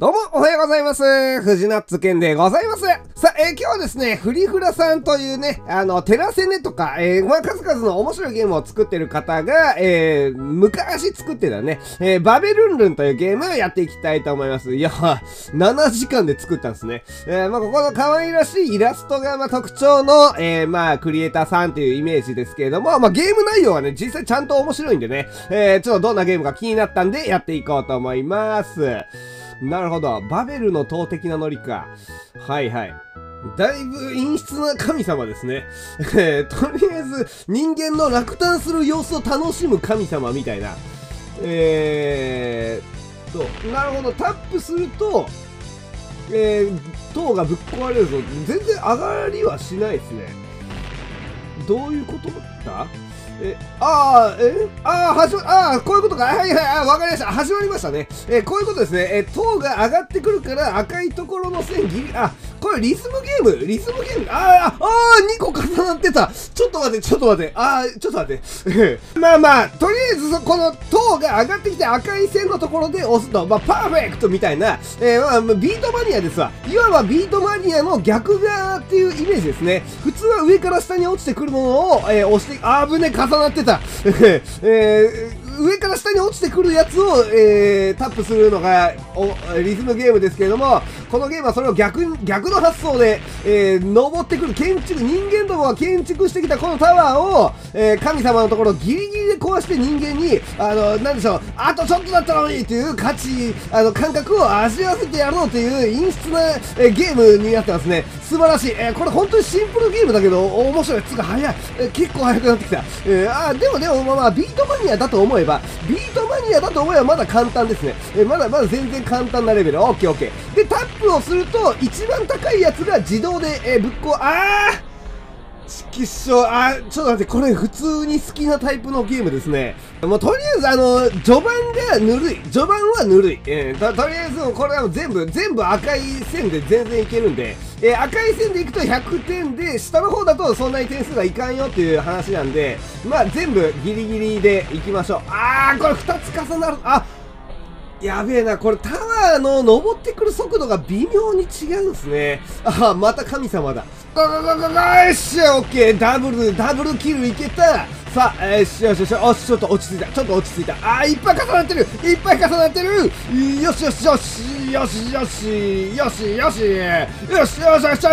どうも、おはようございます。藤ナッツ健でございます。さあ、えー、今日はですね、フリフラさんというね、あの、テラセネとか、えー、まあ、数々の面白いゲームを作ってる方が、えー、昔作ってたね、えー、バベルンルンというゲームをやっていきたいと思います。いや、7時間で作ったんですね。えー、まあ、ここの可愛らしいイラストが、まあ、特徴の、えー、まあ、クリエイターさんというイメージですけれども、まあ、ゲーム内容はね、実際ちゃんと面白いんでね、えー、ちょっとどんなゲームか気になったんで、やっていこうと思います。なるほど。バベルの塔的なノリか。はいはい。だいぶ陰湿な神様ですね。え、とりあえず、人間の落胆する様子を楽しむ神様みたいな。えーと、なるほど。タップすると、えー、塔がぶっ壊れるぞ。全然上がりはしないですね。どういうことだ？ったえ、ああ、え、ああ、はじああ、こういうことか。はいはい、はいわかりました。始まりましたね。え、こういうことですね。え、塔が上がってくるから、赤いところの線ギリ、あ、これリズムゲーム？リズムゲーム？ああああ、2個重なってたちょっと待って、ちょっと待って。ああ、ちょっと待って。まあまあ、とりあえず、この塔が上がってきて赤い線のところで押すと、まあ、パーフェクトみたいな、えー、まあ、ビートマニアですわ。いわばビートマニアの逆側っていうイメージですね。普通は上から下に落ちてくるものを、えー、押して、あー、危ね、重なってた。えー上から下に落ちてくるやつを、えー、タップするのがリズムゲームですけれども、このゲームはそれを逆逆の発想で、えー、登ってくる建築、人間どもが建築してきたこのタワーを、えー、神様のところギリギリで壊して人間に、あの、なんでしょう、あとちょっとだったのにいという価値、あの、感覚を味わわせてやろうという陰湿な、えー、ゲームになってますね。素晴らしい。えー、これ本当にシンプルゲームだけど、面白い。つうか早い。えー、結構早くなってきた。えー、あ、でもでもまあまあ、ビートマニアだと思えば、ビートマニアだと思えばまだ簡単ですね。えー、まだまだ全然簡単なレベル。オッケーオッケー。で、タップをすると、一番高いやつが自動で、えー、ぶっ壊、あーちきしょ、あー、ちょっと待って、これ普通に好きなタイプのゲームですね。もうとりあえず、あの、序盤がぬるい。序盤はぬるい。えー、とりあえず、これは全部、全部赤い線で全然いけるんで、えー、赤い線でいくと100点で、下の方だとそんなに点数がいかんよっていう話なんで、まあ全部ギリギリでいきましょう。あー、これ2つ重なる、あ、やべえな、これタワーの登ってくる速度が微妙に違うんですね。ああ、また神様だ。ガガガガガよっしゃ、オッケー、ダブル、ダブルキルいけた。さあ、よし、よしよしよし、ちょっと落ち着いた、ちょっと落ち着いた。ああ、いっぱい重なってるいっぱい重なってるよしよしよしよしよしよしよしよしよしよしよしよしよしよし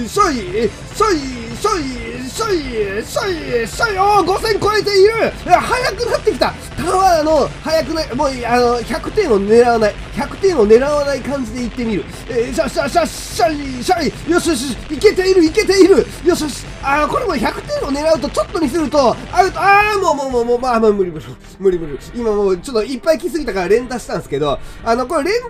よしよしよしよしよおお5000超えている早くなってきたタワーの早くないもうあの100点を狙わない100点を狙わない感じでいってみるしよ、しよしよしよしよしよしよしよしよしいけているいけているよしよしあこれも100点を狙うとちょっとしよるとアウトああもうもうもうもうまあまあ無理無理無理無理今もうちょっといっぱい来すぎたから連打したんですけどあのこれ連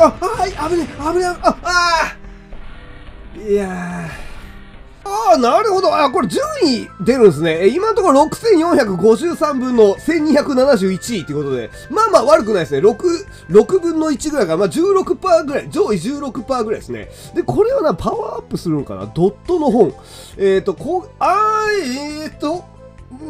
あはい危ねえ危ねえああーいやーああ、なるほど。あこれ順位出るんですね。え今のところ6453分の1271位ってことで、まあまあ悪くないですね。6、6分の1ぐらいかまあ16%ぐらい。上位16%ぐらいですね。で、これはな、パワーアップするのかなドットの本。えっ、ー、と、こう、あー、えっ、ー、と、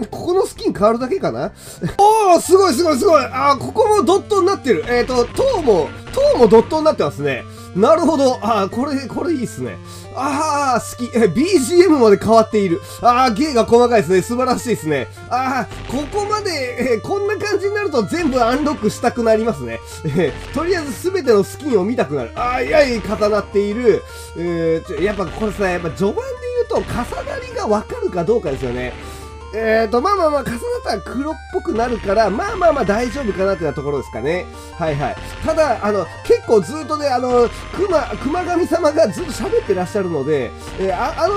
ここのスキン変わるだけかな？おーすごいすごいすごいあーここもドットになってるえっ、ー、と、塔も、塔もドットになってますね。なるほど。ああ、これ、これいいっすね。ああ、好き。え、BGM まで変わっている。ああ、芸が細かいですね。素晴らしいですね。ああ、ここまで、えこんな感じになると全部アンロックしたくなりますね。えとりあえず全てのスキンを見たくなる。ああ、いやいや、重なっている。えー、やっぱこれさ、やっぱ序盤で言うと重なりがわかるかどうかですよね。えーと、まあまあまあ、重なったら黒っぽくなるから、まあまあまあ大丈夫かなっていうところですかね。はいはい。ただ、あの、結構ずっとね、あの、熊、熊神様がずっと喋ってらっしゃるので、えー、ああの、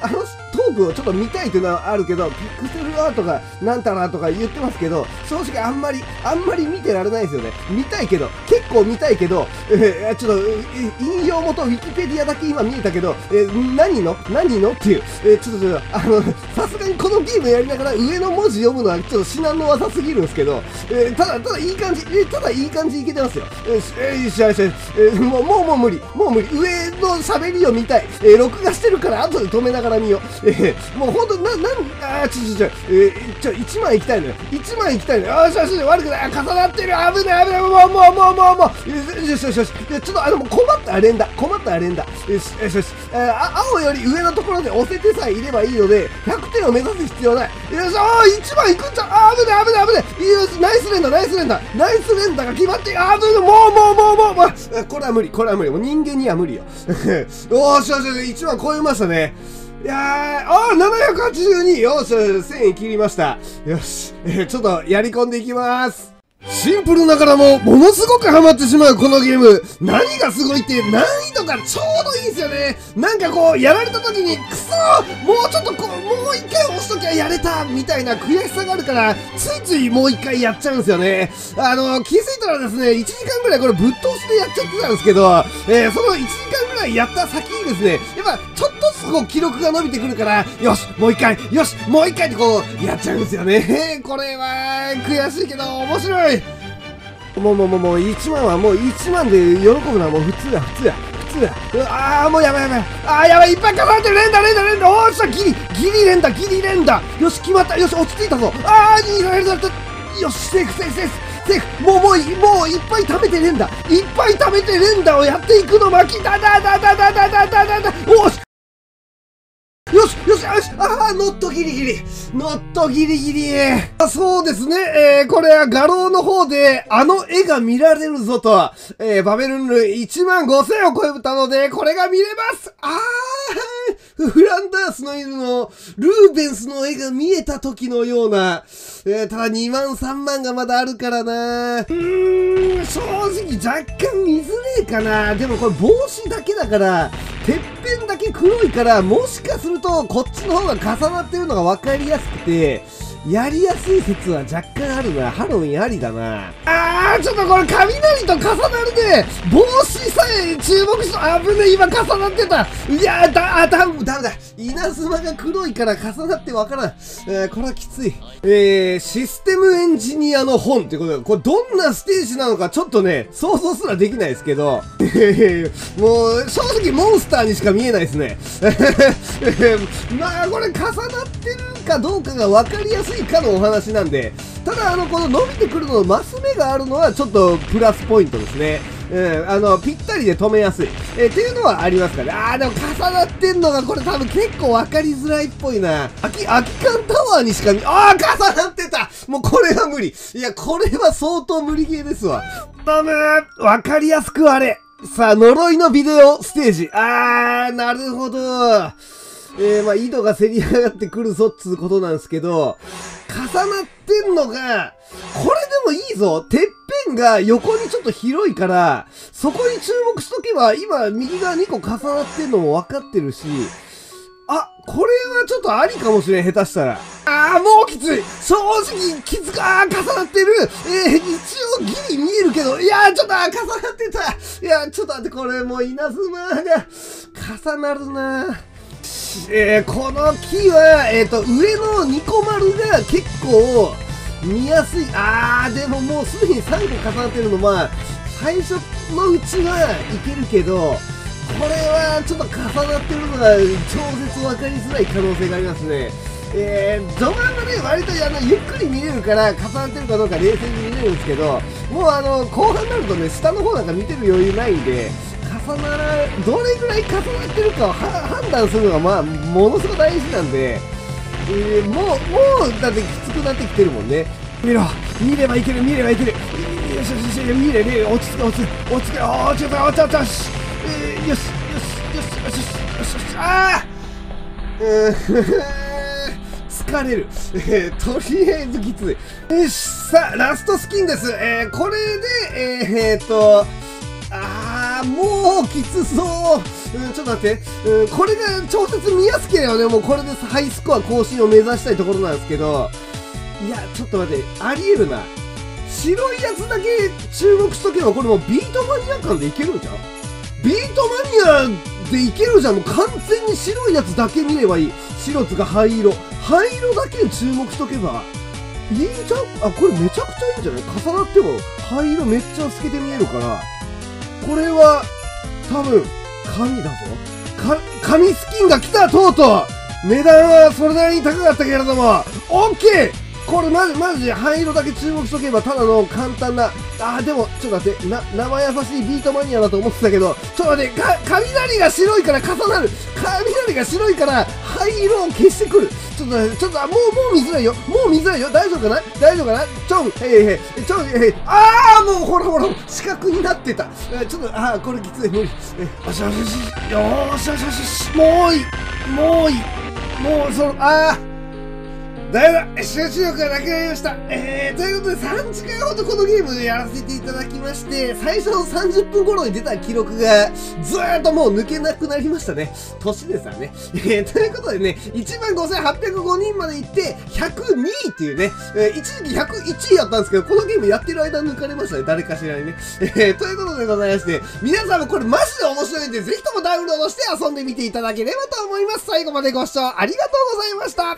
あのトークをちょっと見たいというのはあるけど、ピクセルアートがなんたらとか言ってますけど、正直あんまり、あんまり見てられないですよね。見たいけど、結構見たいけど、えー、ちょっと、引用元ウィキペディアだけ今見えたけど、えー、何の？何の？っていう、えー、ちょっと、ちょっと、あの、さすがにこのゲームやりながら上の文字読むのはちょっと至難の技すぎるんですけど、えー、ただ、ただいい感じ、えー、ただいい感じいけてますよ。えー、よしよしよし、えー、もう、もうもう無理、もう無理、上の喋りを見たい。えー、録画してるから後で止めながら見よう。えー、もうほんと、な、なん、あー、ちょちょちょ、えー、ちょ、1枚行きたいのよ。1枚行きたいのよ。よしよし、悪くない。重なってる。危ない、危ない。もう、もう、もう、もう、もう。よしよしよし。ちょっと、あの、困った連打。困った連打。よしよしよし。えー、青より上のところで押せてさえいればいいので、100点を目指す必要ない。よし、あー、1枚行くんじゃん。あー、危ない、危ない、危ない。よし、ナイス連打、ナイス連打。ナイス連打が決まって、あー、危ない。もう、もう、もう、もう、もう。これは無理、これは無理。もう人間には無理よ。よしよしよし、1万超えましたね。いやー、あー、782! よし、1000円切りました。よし、えー、ちょっとやり込んでいきます。シンプルながらも、ものすごくハマってしまうこのゲーム。何がすごいって、難易度がちょうどいいですよね。なんかこう、やられた時に、くそもうちょっとこう、もう一回押しときゃやれたみたいな悔しさがあるから、ついついもう一回やっちゃうんですよね。あの、気づいたらですね、1時間ぐらいこれぶっ通してやっちゃってたんですけど、えー、その1時間ぐらいやった先にですね、やっぱちょっとこ記録が伸びてくるから、よし、もう一回、よし、もう一回ってこう、やっちゃうんですよね。これは、悔しいけど面白い。もうもうもうもう1万はもう1万で喜ぶのはもう普通や普通や普通やああもうやばいやばい。ああやばいいっぱい重なってる連打連打連打おーしゃギリギリ連打ギリ連打よし決まった。よし落ち着いたぞ。ああ逃げられた。よしセーフセーフセーフセーフ。もうもうもういっぱい食べて連打いっぱい食べて連打をやっていくの巻きだだだだだだだだだだおしよしよしよしああ not ギリギリ。 not ギリギリ。あそうですね、えー、これは画廊の方であの絵が見られるぞと、えー、バベルンル1万5000を超えたので、これが見れます。あーフランダースの犬のルーベンスの絵が見えた時のような、えー、ただ2万3万がまだあるからな。うーん、正直若干見づれえかな。でもこれ帽子だけだから、てっぺんだけ黒いから、もしかするとこっちの方が重なってるのが分かりやすくて、やりやすい説は若干あるな。ハロウィンありだな。あー、ちょっとこれ雷と重なるで。帽子さえ注目しと、あぶね、今重なってた。いやー、だ、あ、だ、だめだ。稲妻が黒いから重なってわからん。えー、これはきつい。えー、システムエンジニアの本ってことで、これどんなステージなのかちょっとね、想像すらできないですけど、もう、正直モンスターにしか見えないですね。まあ、これ重なってるかどうかが分かりやすいかのお話なんで、ただ、あの、この伸びてくるののマス目があるのはちょっとプラスポイントですね。うん、あの、ぴったりで止めやすい。えー、っていうのはありますからね。あー、でも重なってんのがこれ多分結構分かりづらいっぽいな。空き、空き缶タワーにしか見、あー、重なってたもうこれは無理。いや、これは相当無理ゲーですわ。ダメ分かりやすくあれ。さあ、呪いのビデオステージ。あー、なるほど。えー、まあ、井戸がせり上がってくるぞっつうことなんですけど、重なってんのが、これでもいいぞてっぺんが横にちょっと広いから、そこに注目しとけば、今、右側2個重なってんのも分かってるし、あ、これはちょっとありかもしれん、下手したら。あー、もうきつい正直、きつか、重なってるえー、一応ギリ見えるけど、いやー、ちょっと、あ、重なってたいやー、ちょっと待って、これもう稲妻が、重なるなー。えー、この木は、えっ、ー、と、上のニコ丸が結構見やすい。あー、でももうすでに3個重なってるの、まあ、最初のうちはいけるけど、これはちょっと重なってるのが超絶分かりづらい可能性がありますね。えー、序盤がね、割とあのゆっくり見れるから重なってるかどうか冷静に見れるんですけど、もうあの後半になるとね、下の方なんか見てる余裕ないんで、重なら、どれぐらい重なってるかを判断するのが、まあ、ものすごく大事なんで、えー、もう、もう、だってきつくなってきてるもんね。見ろ見ればいける見ればいけるよしよしよし見れ見れ落ち着け落ち着け落ち着け落ち着け落ち着けよしえー、よしよしよしよしよしよしああう疲れる。えー、とりあえずきつい。よし、さあ、ラストスキンです。えー、これで、えー、えー、っと、もうきつそう。ちょっと待って。うん、これが調節見やすければね、もうこれでハイスコア更新を目指したいところなんですけど、いや、ちょっと待って、あり得るな。白いやつだけ注目しとけば、これもうビートマニア感でいけるんじゃんビートマニアでいけるじゃん。もう完全に白いやつだけ見ればいい。白つか灰色。灰色だけ注目しとけば、いいじゃんあ、これめちゃくちゃいいんじゃない？重なっても灰色めっちゃ透けて見えるから、これは、多分、神だぞ。神スキンが来たとうとう値段はそれなりに高かったけれども、オッケーこれマジ、マジ、灰色だけ注目しとけば、ただの簡単な、あー、でも、ちょっと待って、な、生優しいビートマニアだと思ってたけど、ちょっと待って、か、雷が白いから重なる。雷が白いから、灰色を消してくる。ちょっと待って、ちょっと、もう、もう見づらいよ。もう見づらいよ。大丈夫かな？大丈夫かな？ちょん、へいへい、ちょん、へい、あー、もうほらほら、四角になってた。ちょっと、あー、これきつい、無理。よしよしよし、よしよしよし、もういい、もういい、もう、その、あー、だいぶ集中力がなくなりました。えー、ということで3時間ほどこのゲームでやらせていただきまして、最初の30分頃に出た記録がずーっともう抜けなくなりましたね。年ですわね。えー、ということでね、15,805人まで行って、102位っていうね、えー、一時期101位やったんですけど、このゲームやってる間抜かれましたね。誰かしらにね。えー、ということでございまして、皆さんもこれマジで面白いんで、ぜひともダウンロードして遊んでみていただければと思います。最後までご視聴ありがとうございました。